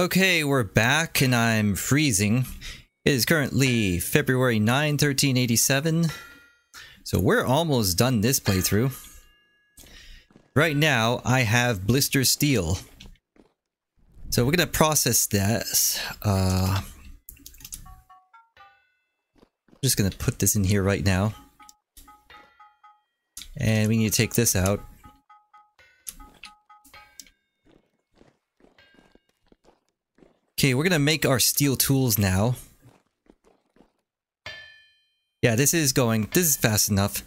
Okay, we're back and I'm freezing. It is currently February 9, 1387. So we're almost done this playthrough. Right now, I have Blister Steel. So we're gonna process this. Uh, just gonna put this in here right now. And we need to take this out. Okay, we're gonna make our steel tools now. Yeah, this is going, this is fast enough.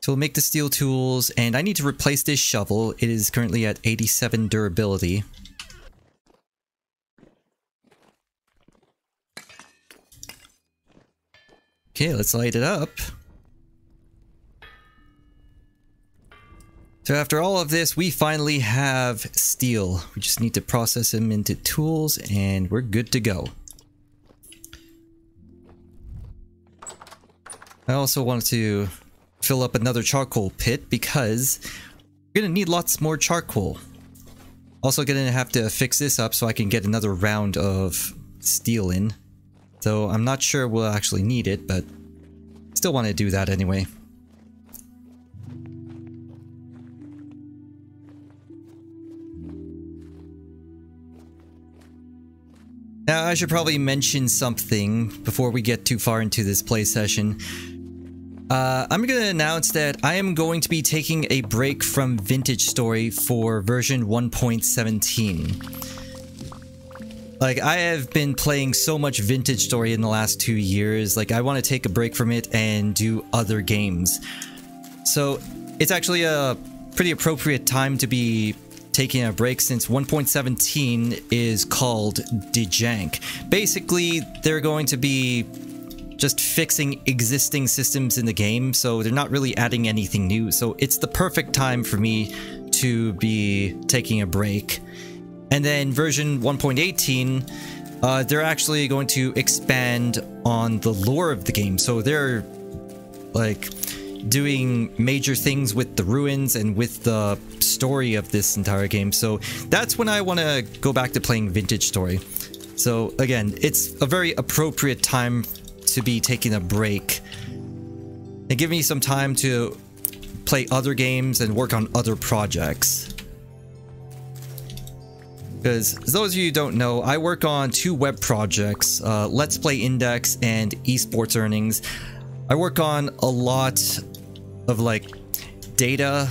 So we'll make the steel tools, and I need to replace this shovel. It is currently at 87 durability. Okay, let's light it up. So after all of this, we finally have steel. We just need to process them into tools and we're good to go. I also wanted to fill up another charcoal pit because we're gonna need lots more charcoal. Also gonna have to fix this up so I can get another round of steel in. So I'm not sure we'll actually need it, but still want to do that anyway. Now, I should probably mention something before we get too far into this play session. Uh, I'm going to announce that I am going to be taking a break from Vintage Story for version 1.17. Like, I have been playing so much Vintage Story in the last two years, like, I want to take a break from it and do other games. So, it's actually a pretty appropriate time to be taking a break since 1.17 is called Dejank. Basically, they're going to be just fixing existing systems in the game, so they're not really adding anything new. So it's the perfect time for me to be taking a break. And then version 1.18, uh, they're actually going to expand on the lore of the game. So they're like doing major things with the ruins and with the story of this entire game. So that's when I want to go back to playing Vintage Story. So again, it's a very appropriate time to be taking a break and give me some time to play other games and work on other projects. Because those of you who don't know, I work on two web projects, uh, Let's Play Index and Esports Earnings. I work on a lot of like data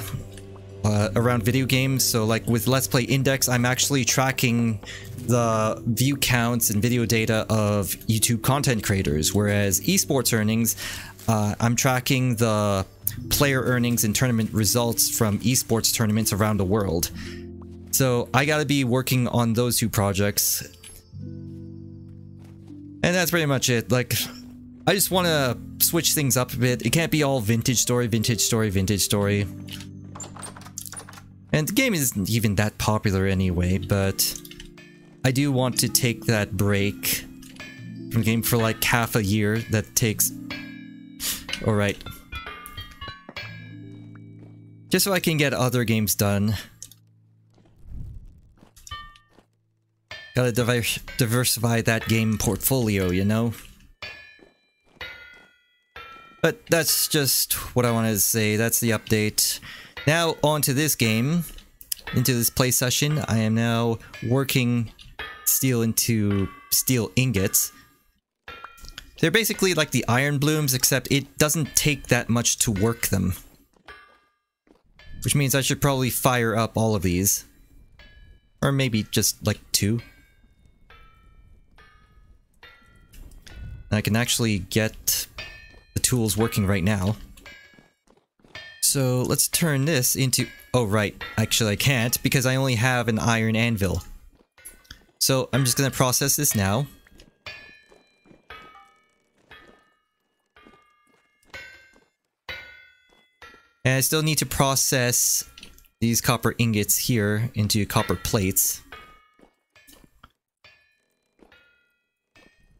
uh, around video games. So like with Let's Play Index, I'm actually tracking the view counts and video data of YouTube content creators, whereas esports earnings, uh, I'm tracking the player earnings and tournament results from esports tournaments around the world. So I gotta be working on those two projects. And that's pretty much it. Like, I just want to switch things up a bit. It can't be all vintage story, vintage story, vintage story. And the game isn't even that popular anyway, but I do want to take that break from the game for like half a year. That takes... Alright. Just so I can get other games done. Gotta diver diversify that game portfolio, you know? But that's just what I wanted to say. That's the update. Now, on to this game. Into this play session. I am now working steel into steel ingots. They're basically like the iron blooms, except it doesn't take that much to work them. Which means I should probably fire up all of these. Or maybe just like two. I can actually get tools working right now. So let's turn this into... Oh, right. Actually, I can't because I only have an iron anvil. So I'm just going to process this now. And I still need to process these copper ingots here into copper plates.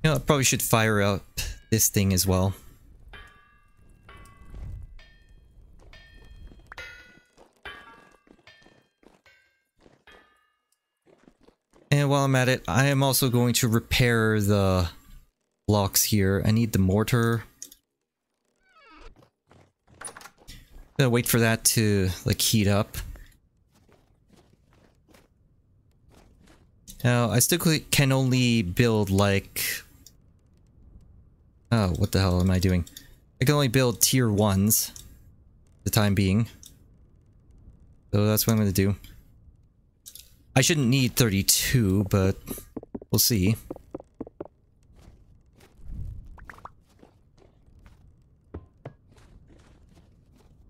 You know, I probably should fire up this thing as well. And while I'm at it, I am also going to repair the blocks here. I need the mortar. Gonna wait for that to like heat up. Now, I still can only build like... Oh, what the hell am I doing? I can only build tier 1s the time being. So that's what I'm gonna do. I shouldn't need 32, but we'll see.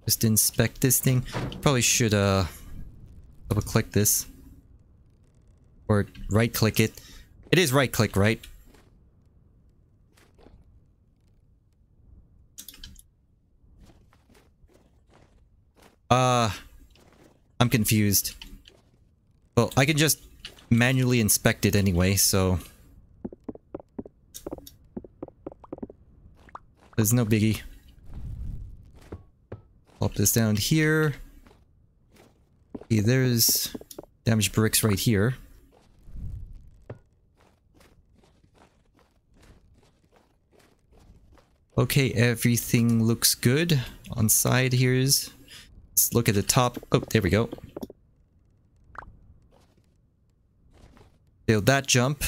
Just inspect this thing. Probably should uh double click this. Or right click it. It is right click, right? Uh I'm confused. Well, I can just manually inspect it anyway, so... There's no biggie. Pop this down here. Okay, there's damaged bricks right here. Okay, everything looks good. On side here's... Let's look at the top. Oh, there we go. Failed that jump.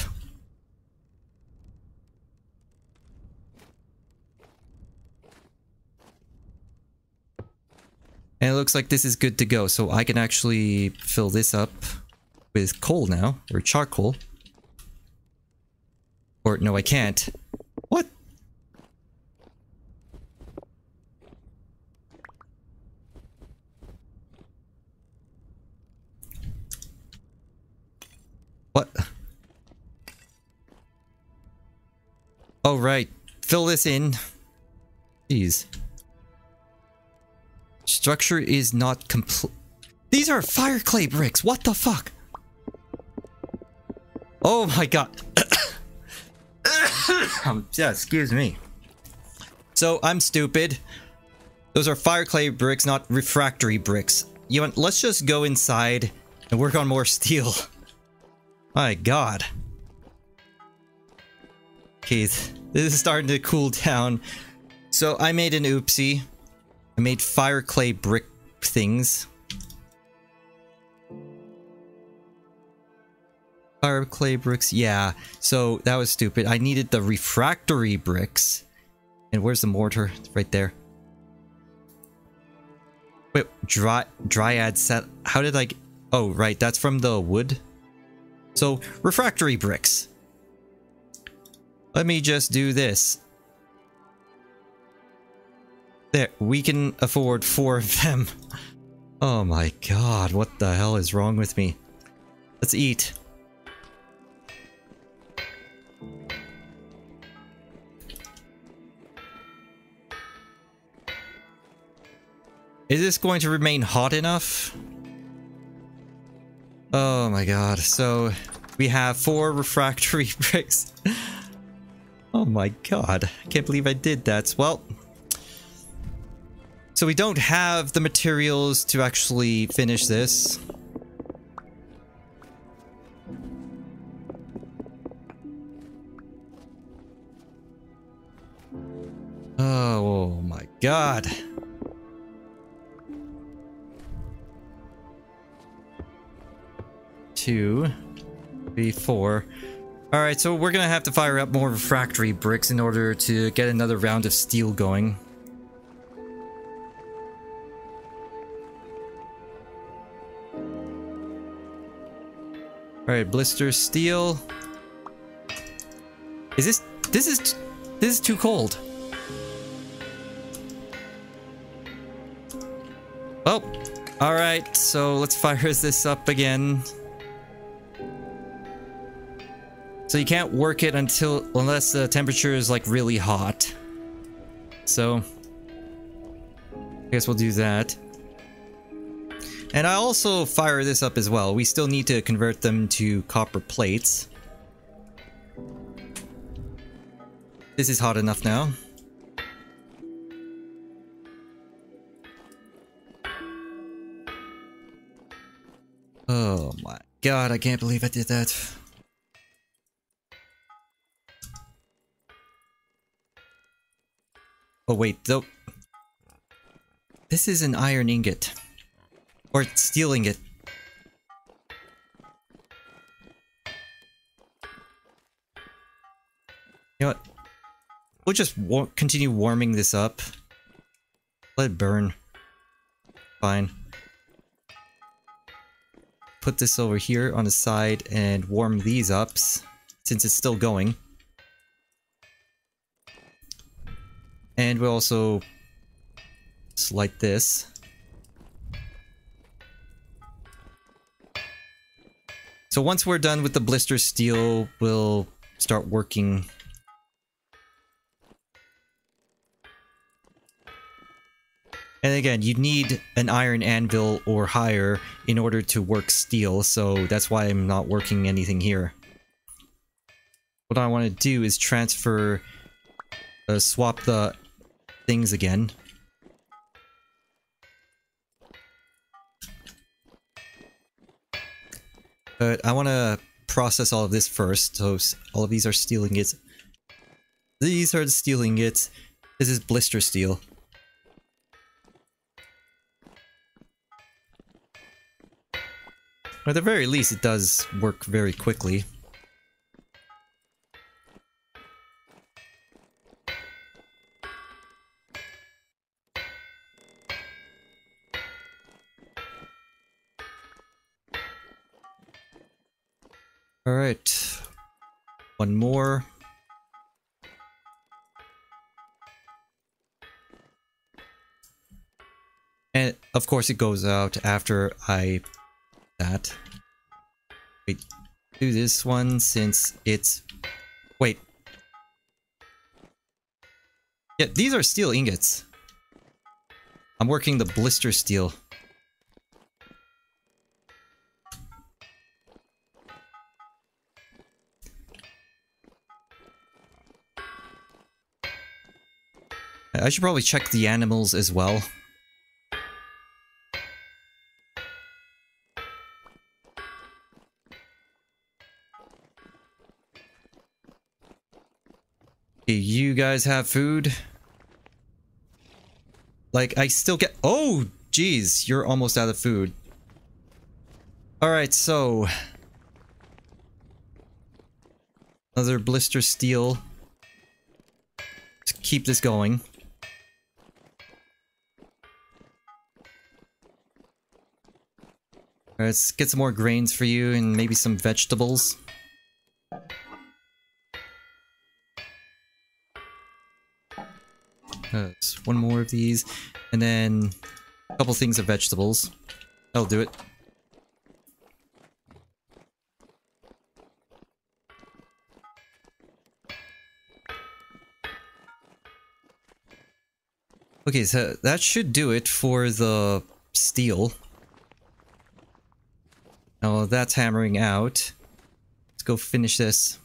And it looks like this is good to go, so I can actually fill this up with coal now, or charcoal. Or, no, I can't. What? What? Oh, right. Fill this in. Jeez. Structure is not complete. These are fire clay bricks. What the fuck? Oh my god. um, yeah, excuse me. So, I'm stupid. Those are fire clay bricks, not refractory bricks. You want, let's just go inside and work on more steel. My god. Okay, this is starting to cool down. So I made an oopsie. I made fire clay brick things. Fire clay bricks, yeah. So that was stupid. I needed the refractory bricks. And where's the mortar? It's right there. Wait, dry dryad set. How did I? Oh, right. That's from the wood. So refractory bricks. Let me just do this. There, we can afford four of them. Oh my god, what the hell is wrong with me? Let's eat. Is this going to remain hot enough? Oh my god, so we have four refractory bricks. Oh my god, I can't believe I did that. Well, so we don't have the materials to actually finish this. Oh, my god. Two, three, four. Alright, so we're gonna have to fire up more refractory bricks in order to get another round of steel going. Alright, blister steel. Is this... This is... This is too cold. Oh. Alright, so let's fire this up again. So you can't work it until... Unless the temperature is like really hot. So... I guess we'll do that. And I also fire this up as well. We still need to convert them to copper plates. This is hot enough now. Oh my god, I can't believe I did that. Oh wait, though. This is an iron ingot. Or steel ingot. You know what? We'll just war continue warming this up. Let it burn. Fine. Put this over here on the side and warm these up since it's still going. And we'll also light this. So once we're done with the blister steel, we'll start working And again, you need an iron anvil or higher in order to work steel, so that's why I'm not working anything here. What I want to do is transfer, uh, swap the things again. But I want to process all of this first, so all of these are steel ingots. These are the steel ingots. This is blister steel. At the very least, it does work very quickly. Course it goes out after I that. Wait, do this one since it's... Wait. Yeah, these are steel ingots. I'm working the blister steel. I should probably check the animals as well. you guys have food? Like, I still get- Oh! Jeez, you're almost out of food. Alright, so... Another blister steel. To keep this going. let's get some more grains for you and maybe some vegetables. Uh, one more of these, and then a couple things of vegetables. That'll do it. Okay, so that should do it for the steel. Now that's hammering out. Let's go finish this.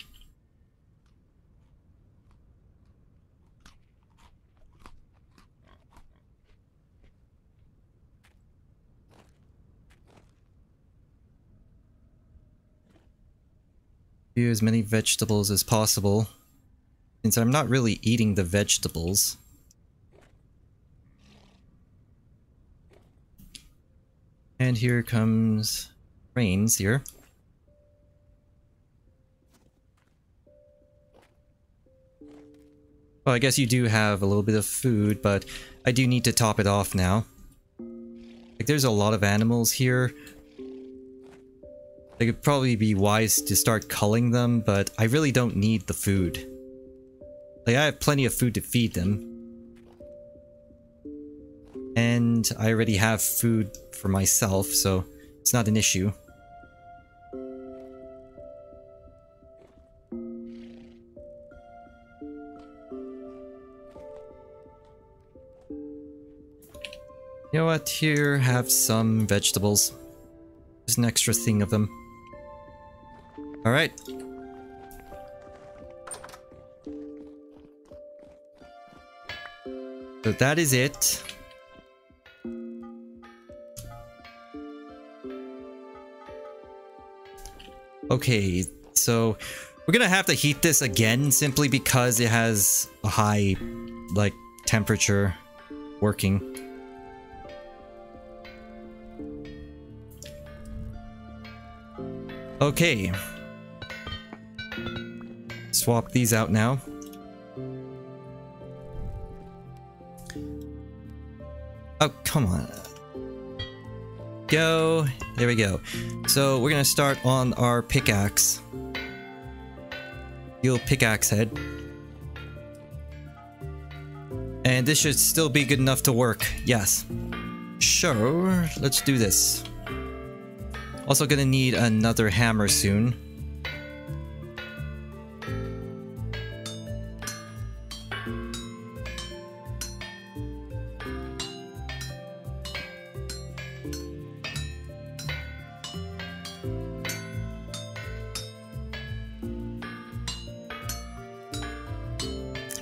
Do as many vegetables as possible. Since I'm not really eating the vegetables. And here comes rains here. Well, I guess you do have a little bit of food, but I do need to top it off now. Like, there's a lot of animals here. It could probably be wise to start culling them, but I really don't need the food. Like, I have plenty of food to feed them. And I already have food for myself, so it's not an issue. You know what? Here, have some vegetables. There's an extra thing of them. Alright. So that is it. Okay, so we're gonna have to heat this again simply because it has a high, like, temperature working. Okay. Swap these out now. Oh, come on. Go. There we go. So we're gonna start on our pickaxe. Steel pickaxe head. And this should still be good enough to work. Yes. Sure, let's do this. Also gonna need another hammer soon.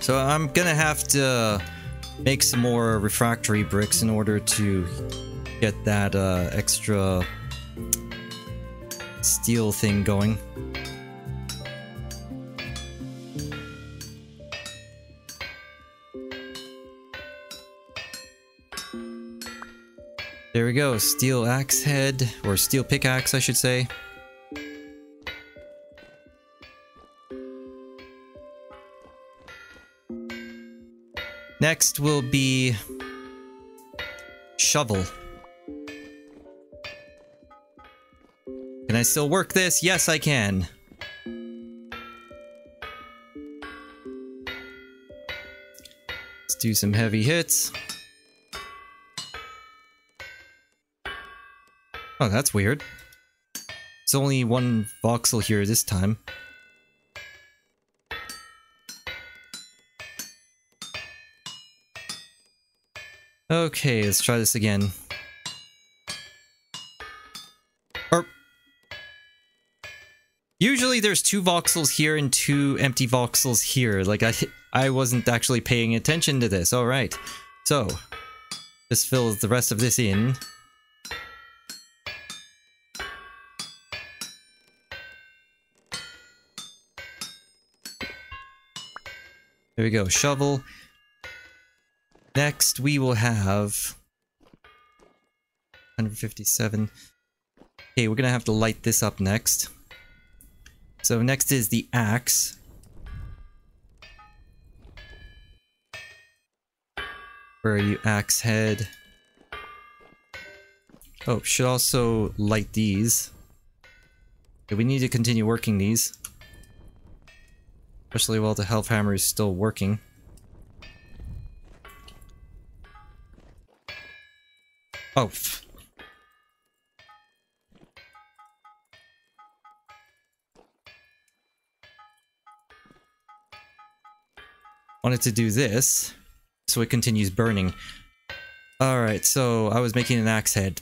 So I'm gonna have to make some more refractory bricks in order to get that uh, extra steel thing going. There we go, steel axe head, or steel pickaxe I should say. Next will be shovel. Can I still work this? Yes, I can. Let's do some heavy hits. Oh, that's weird. It's only one voxel here this time. Okay, let's try this again. Or... Usually there's two voxels here and two empty voxels here. Like, I, I wasn't actually paying attention to this. Alright. So, just fill the rest of this in. There we go, shovel. Next, we will have 157. Okay, we're gonna have to light this up next. So next is the axe. Where are you, axe head? Oh, should also light these. Okay, we need to continue working these. Especially while the helve hammer is still working. Oh. Wanted to do this, so it continues burning. Alright, so I was making an axe head.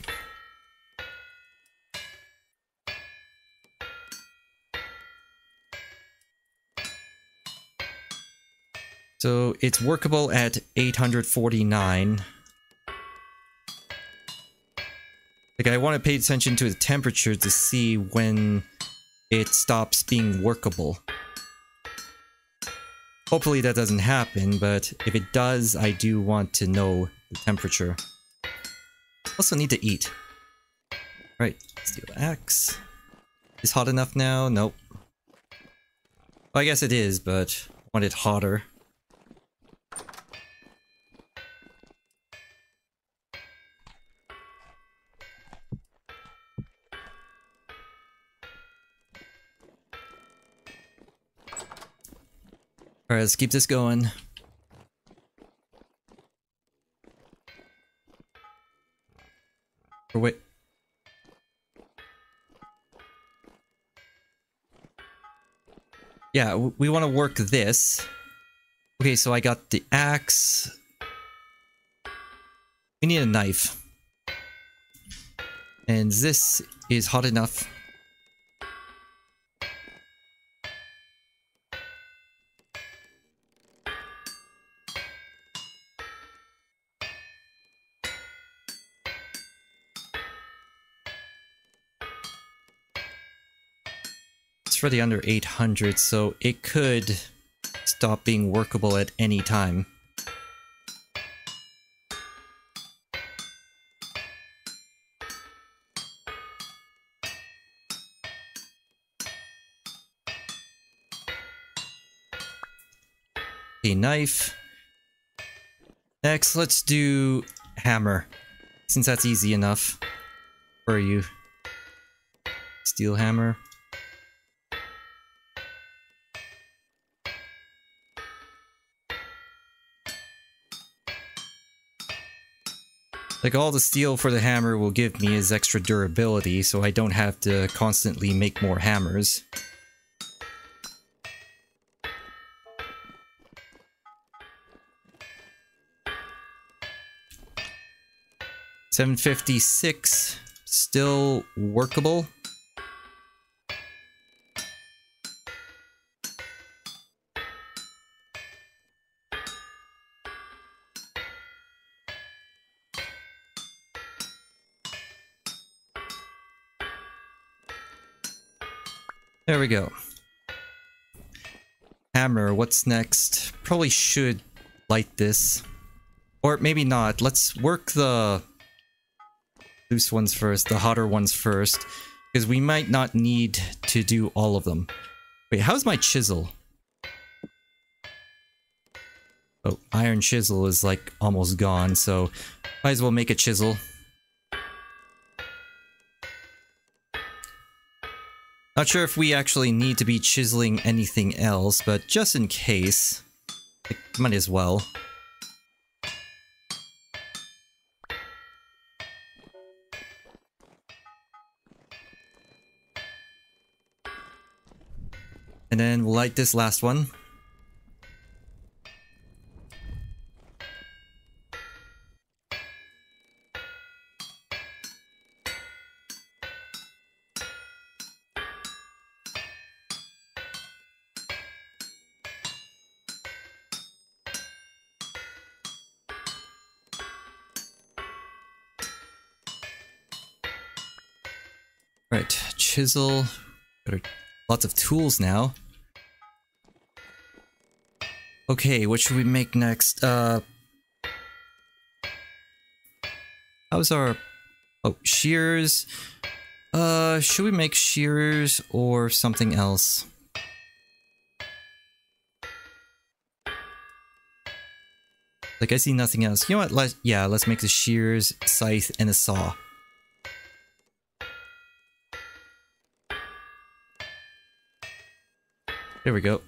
So it's workable at 849. Like I want to pay attention to the temperature to see when it stops being workable. Hopefully that doesn't happen, but if it does, I do want to know the temperature. Also need to eat. Right, steel axe. Is hot enough now? Nope. Well, I guess it is, but want it hotter. Alright, let's keep this going. Or wait. Yeah, we want to work this. Okay, so I got the axe. We need a knife. And this is hot enough. already under 800, so it could stop being workable at any time. A knife. Next, let's do hammer, since that's easy enough for you. Steel hammer. Like all the steel for the hammer will give me is extra durability, so I don't have to constantly make more hammers. Seven fifty six, still workable. There we go. Hammer, what's next? Probably should light this. Or maybe not. Let's work the loose ones first, the hotter ones first. Because we might not need to do all of them. Wait, how's my chisel? Oh, iron chisel is like almost gone, so might as well make a chisel. Not sure if we actually need to be chiseling anything else, but just in case, might as well. And then we'll light this last one. Chisel. Lots of tools now. Okay, what should we make next? Uh, how's our... Oh, shears. Uh, should we make shears or something else? Like, I see nothing else. You know what? Let, yeah, let's make the shears, scythe, and a saw. There we go.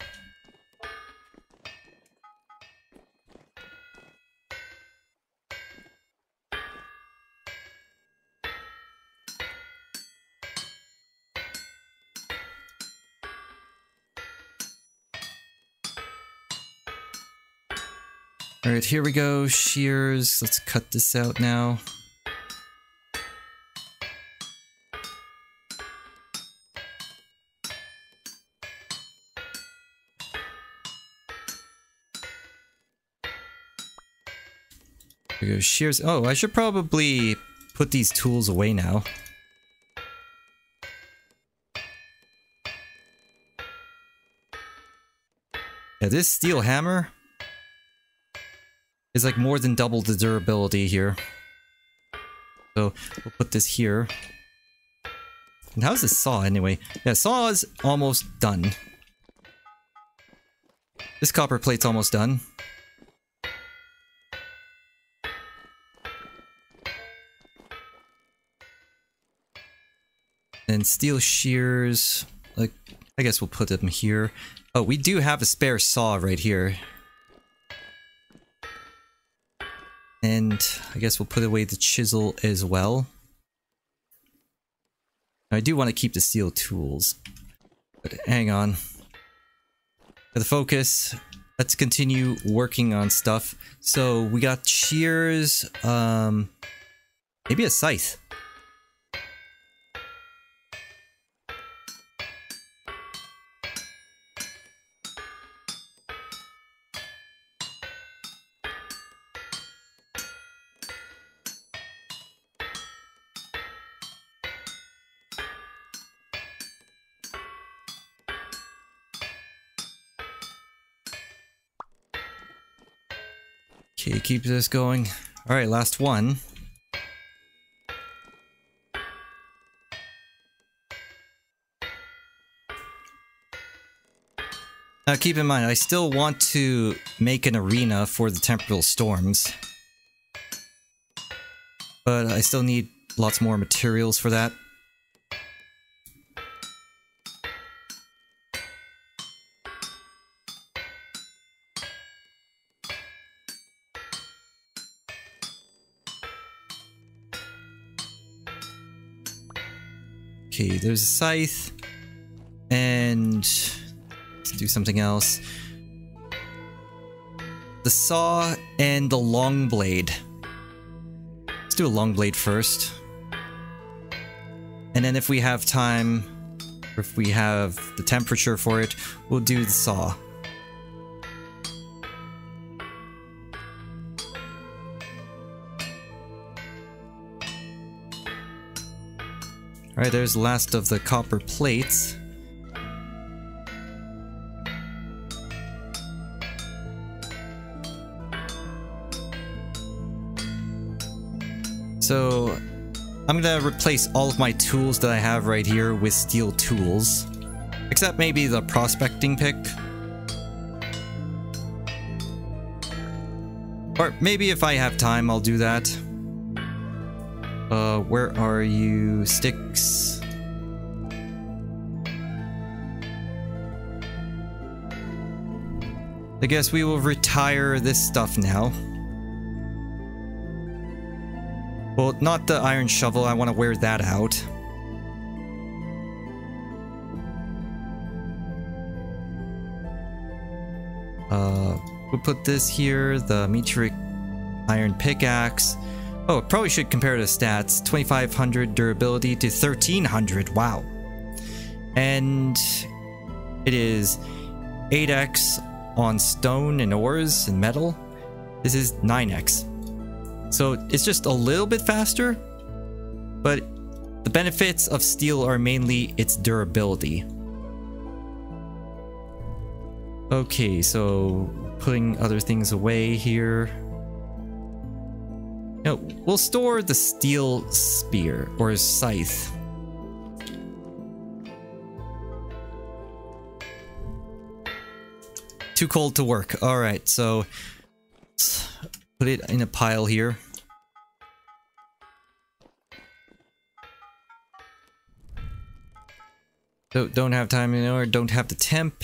Alright, here we go. Shears. Let's cut this out now. Here we go. Shears. Oh, I should probably put these tools away now. Yeah, this steel hammer is like more than double the durability here. So we'll put this here. And how's the saw anyway? Yeah, saw is almost done. This copper plate's almost done. And steel shears, like, I guess we'll put them here. Oh, we do have a spare saw right here. And I guess we'll put away the chisel as well. I do want to keep the steel tools. But hang on. For the focus, let's continue working on stuff. So we got shears, um, maybe a scythe. Keep this going. Alright, last one. Now keep in mind, I still want to make an arena for the temporal storms. But I still need lots more materials for that. Okay, there's a scythe. And let's do something else. The saw and the long blade. Let's do a long blade first. And then if we have time, or if we have the temperature for it, we'll do the saw. Alright, there's the last of the copper plates. So, I'm gonna replace all of my tools that I have right here with steel tools. Except maybe the prospecting pick. Or maybe if I have time, I'll do that. Uh, where are you? Sticks. I guess we will retire this stuff now. Well, not the iron shovel, I want to wear that out. Uh, we'll put this here, the meteoric iron pickaxe. Oh, it probably should compare the stats. 2500 durability to 1300. Wow. And it is 8x on stone and ores and metal. This is 9x. So it's just a little bit faster, but the benefits of steel are mainly its durability. Okay, so putting other things away here. No, we'll store the steel spear or scythe. Too cold to work. Alright, so put it in a pile here. Don't, don't have time, anymore. don't have the temp